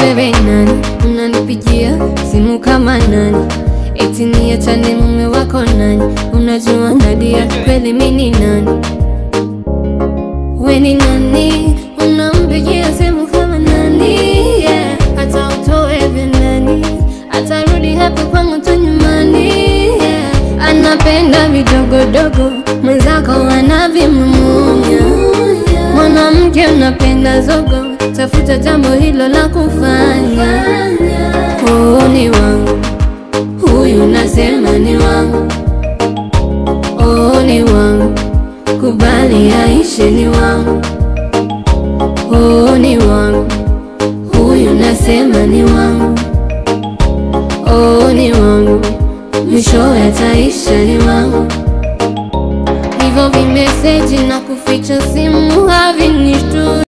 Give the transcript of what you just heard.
wewe nani? Unanipigia simu kama nani? Eti niachane mume wako nani? Unajua Nadia kweli mini nani? We ni nani? Unampigia simu kama nani? Yeah. hata utoe vya nani atarudi hapo kwangu tu nyumbani. Yeah. anapenda vidogodogo mwenzako anavimumunya mwanamke unapenda zogo tafuta jambo hilo la kufanya. Huu ni wangu huyu nasema ni wangu. Oh, ni wangu kubali aishe ni wangu. Oh, ni wangu huyu nasema ni wangu. Oh, ni wangu mwisho yataisha ni wangu. Hivyo vimeseji na kuficha simu havinishtui